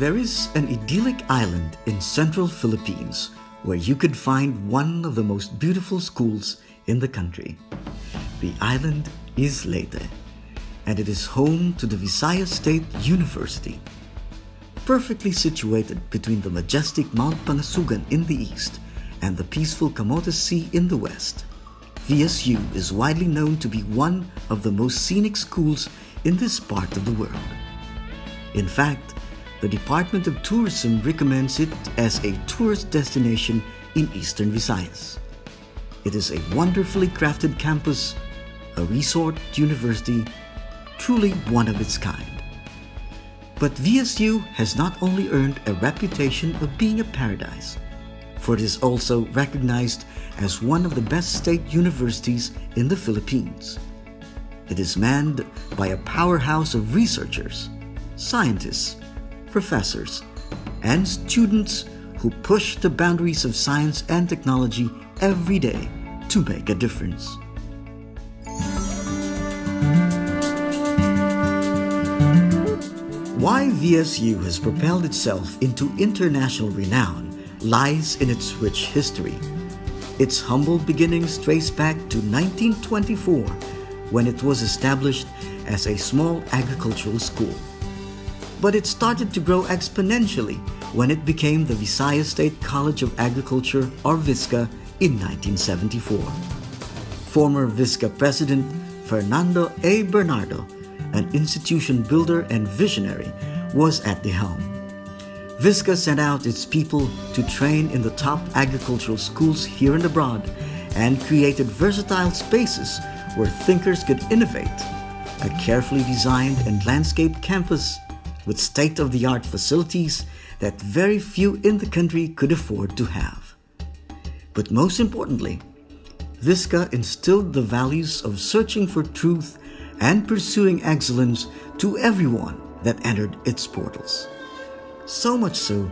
There is an idyllic island in central Philippines where you could find one of the most beautiful schools in the country. The island is Leyte, and it is home to the Visayas State University. Perfectly situated between the majestic Mount Pangasugan in the east and the peaceful Camotes Sea in the west, VSU is widely known to be one of the most scenic schools in this part of the world. In fact, the Department of Tourism recommends it as a tourist destination in eastern Visayas. It is a wonderfully crafted campus, a resort university, truly one of its kind. But VSU has not only earned a reputation of being a paradise, for it is also recognized as one of the best state universities in the Philippines. It is manned by a powerhouse of researchers, scientists, professors, and students who push the boundaries of science and technology every day to make a difference. Why VSU has propelled itself into international renown lies in its rich history. Its humble beginnings trace back to 1924 when it was established as a small agricultural school. But it started to grow exponentially when it became the Visayas State College of Agriculture or VISCA in 1974. Former VISCA President Fernando A. Bernardo, an institution builder and visionary, was at the helm. Visca sent out its people to train in the top agricultural schools here and abroad and created versatile spaces where thinkers could innovate. A carefully designed and landscaped campus with state of the art facilities that very few in the country could afford to have. But most importantly, Visca instilled the values of searching for truth and pursuing excellence to everyone that entered its portals. So much so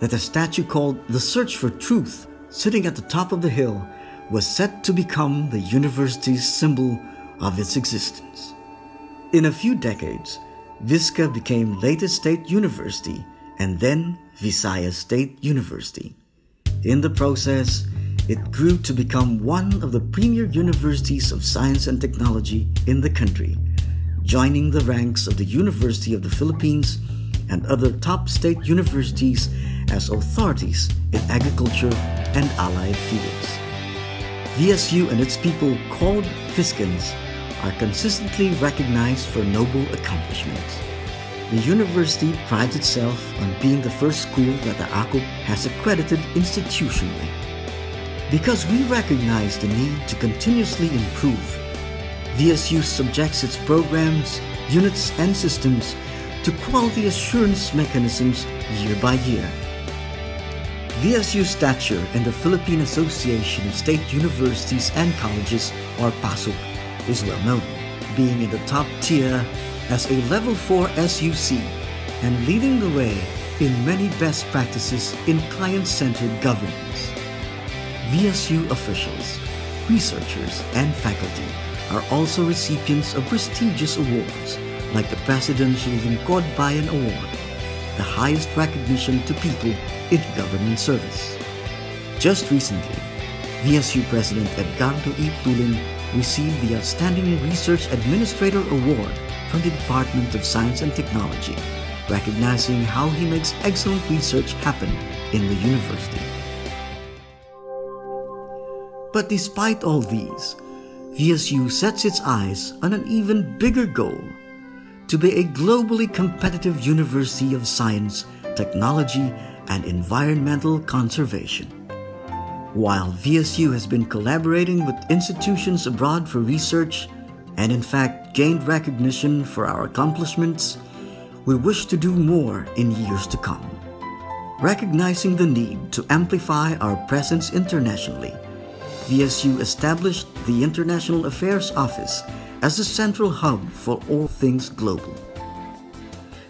that a statue called the Search for Truth, sitting at the top of the hill, was set to become the university's symbol of its existence. In a few decades, Visca became Leyte State University and then Visayas State University. In the process, it grew to become one of the premier universities of science and technology in the country, joining the ranks of the University of the Philippines and other top state universities as authorities in agriculture and allied fields. VSU and its people, called Viscans, are consistently recognized for noble accomplishments. The university prides itself on being the first school that the ACUP has accredited institutionally. Because we recognize the need to continuously improve, VSU subjects its programs, units, and systems to quality assurance mechanisms year by year. VSU's stature in the Philippine Association of State Universities and Colleges, or PASUC, is well known, being in the top tier as a Level 4 SUC and leading the way in many best practices in client-centered governance. VSU officials, researchers, and faculty are also recipients of prestigious awards like the Presidential Lingkod Bayan Award, the highest recognition to people in government service. Just recently, VSU President Edgardo E. Tulin received the Outstanding Research Administrator Award from the Department of Science and Technology, recognizing how he makes excellent research happen in the university. But despite all these, VSU sets its eyes on an even bigger goal to be a globally competitive university of science, technology, and environmental conservation. While VSU has been collaborating with institutions abroad for research and in fact gained recognition for our accomplishments, we wish to do more in years to come. Recognizing the need to amplify our presence internationally, VSU established the International Affairs Office as the central hub for all things global.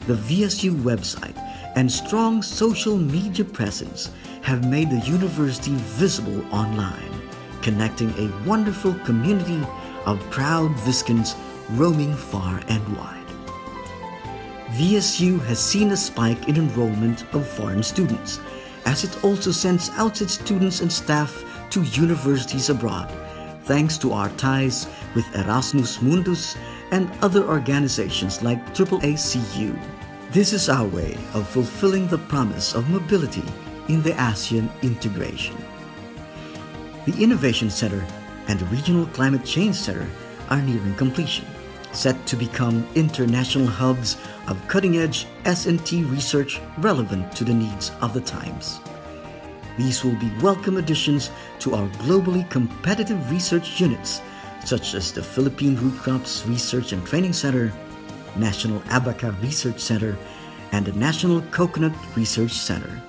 The VSU website and strong social media presence have made the university visible online, connecting a wonderful community of proud Viscans roaming far and wide. VSU has seen a spike in enrollment of foreign students, as it also sends out its students and staff to universities abroad, thanks to our ties with Erasmus Mundus and other organizations like AAACU. This is our way of fulfilling the promise of mobility in the ASEAN integration. The Innovation Center and the Regional Climate Change Center are nearing completion, set to become international hubs of cutting-edge S&T research relevant to the needs of the times. These will be welcome additions to our globally competitive research units, such as the Philippine Root Crops Research and Training Center, National Abaca Research Center, and the National Coconut Research Center.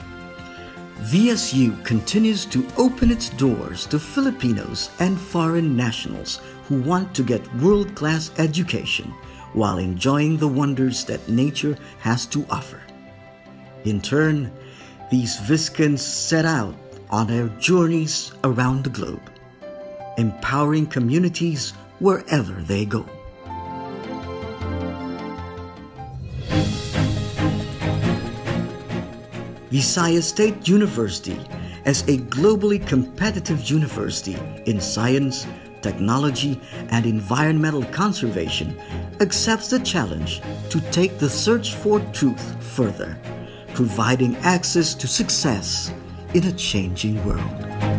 VSU continues to open its doors to Filipinos and foreign nationals who want to get world class education while enjoying the wonders that nature has to offer. In turn, these Viscans set out on their journeys around the globe, empowering communities wherever they go. Visayas State University as a globally competitive university in science, technology, and environmental conservation accepts the challenge to take the search for truth further, providing access to success in a changing world.